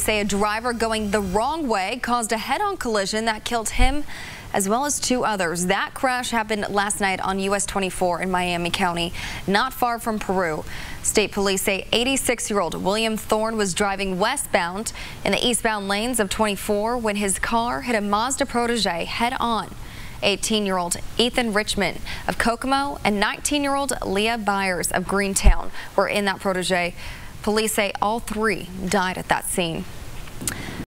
say a driver going the wrong way caused a head-on collision that killed him as well as two others. That crash happened last night on US 24 in Miami County, not far from Peru. State police say 86-year-old William Thorn was driving westbound in the eastbound lanes of 24 when his car hit a Mazda Protege head-on. 18-year-old Ethan Richman of Kokomo and 19-year-old Lea Byers of Greentown were in that Protege. Police say all three died at that scene.